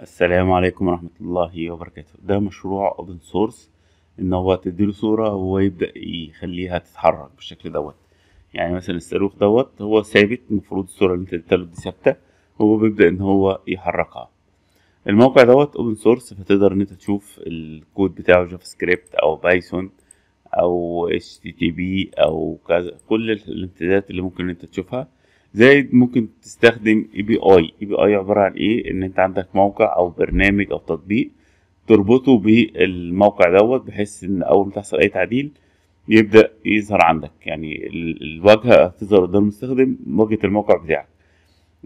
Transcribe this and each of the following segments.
السلام عليكم ورحمة الله وبركاته. ده مشروع open source إن هو تديله صورة وهو يبدأ يخليها تتحرك بالشكل دوت. يعني مثلا الصاروخ دوت هو ثابت المفروض الصورة اللي أنت اديتها دي ثابتة. وهو بيبدأ إن هو يحركها. الموقع دوت open source فتقدر إن أنت تشوف الكود بتاعه JavaScript أو Python أو HTTP أو كذا. كل الامتدادات اللي ممكن إن أنت تشوفها زائد ممكن تستخدم اي بي اي اي بي اي عبارة عن إيه؟ إن أنت عندك موقع أو برنامج أو تطبيق تربطه بالموقع دوت بحيث إن أول ما تحصل أي تعديل يبدأ يظهر عندك. يعني ال- الواجهة هتظهر قدام المستخدم واجهة الموقع بتاعك.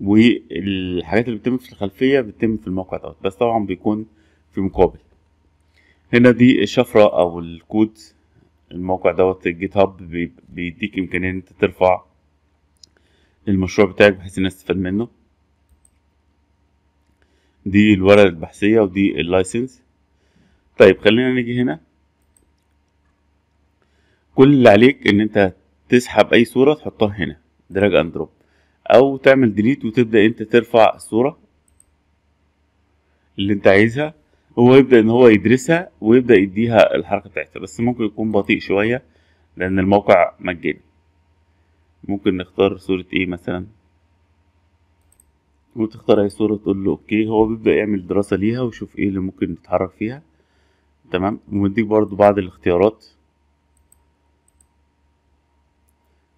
والحاجات اللي بتتم في الخلفية بتتم في الموقع دوت. بس طبعا بيكون في مقابل. هنا دي الشفرة أو الكود. الموقع دوت ال GitHub بي- بيديك إمكانية إن أنت ترفع المشروع بتاعك بحيث الناس تستفاد منه. دي الورقة البحثية ودي ال license. طيب خلينا نيجي هنا. كل اللي عليك إن أنت تسحب أي صورة تحطها هنا drag and drop أو تعمل delete وتبدأ أنت ترفع الصورة اللي أنت عايزها هو يبدأ إن هو يدرسها ويبدأ يديها الحركة بتاعتها. بس ممكن يكون بطيء شوية لأن الموقع مجاني. ممكن نختار صورة إيه مثلا؟ وتختار أي صورة تقول له okay هو بيبدأ يعمل دراسة ليها ويشوف إيه اللي ممكن نتحرك فيها. تمام؟ ومديك برضو بعض الاختيارات.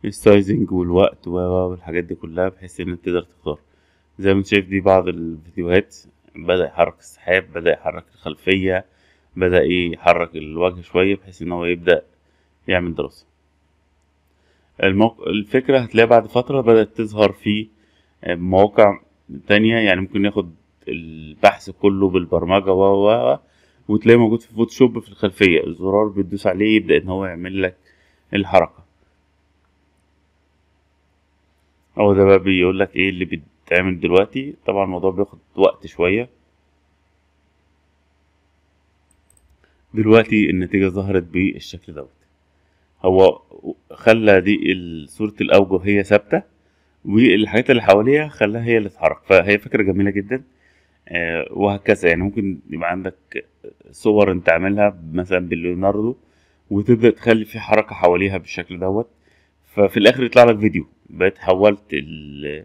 ال sizing والوقت والحاجات دي كلها بحيث ان تقدر تختار. زي ما أنت شايف دي بعض الفيديوهات. بدأ يحرك السحاب بدأ يحرك الخلفية بدأ يحرك الوجه شوية بحيث إن هو يبدأ يعمل دراسة. الموق... الفكرة هتلاقيها بعد فترة بدأت تظهر في مواقع تانية يعني ممكن ياخد البحث كله بالبرمجة و و وتلاقيه موجود في فوتوشوب في الخلفية. الزرار بتدوس عليه يبدأ إن هو يعمل لك الحركة. هو ده بقى بيقول لك إيه اللي بيتعمل دلوقتي. طبعا الموضوع بياخد وقت شوية. دلوقتي النتيجة ظهرت بالشكل دوت. هو خلى دي صورة الأوجه هي ثابتة والحاجات اللي حواليها خلاها هي اللي تتحرك. فهي فكرة جميلة جدا آه، وهكذا. يعني ممكن يبقى عندك صور أنت عاملها مثلا بليوناردو وتبدأ تخلي في حركة حواليها بالشكل دوت. ففي الآخر يطلع لك فيديو. بقيت حولت ال-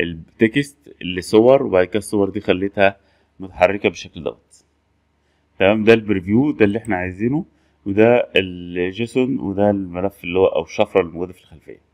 ال text لصور وبعد كده الصور دي خليتها متحركة بالشكل دوت. تمام؟ ده ال preview ده اللي إحنا عايزينه. وده ال JSON وده الملف اللي هو أو الشفرة اللي موجودة في الخلفية.